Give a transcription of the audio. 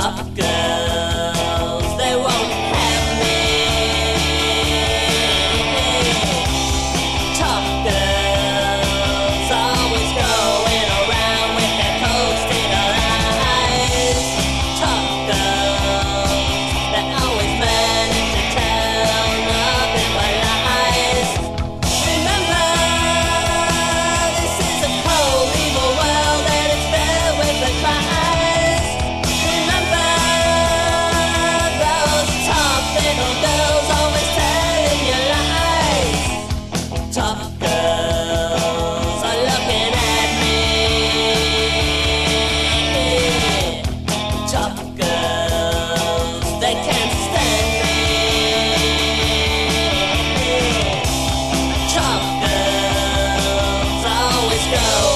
stop. go.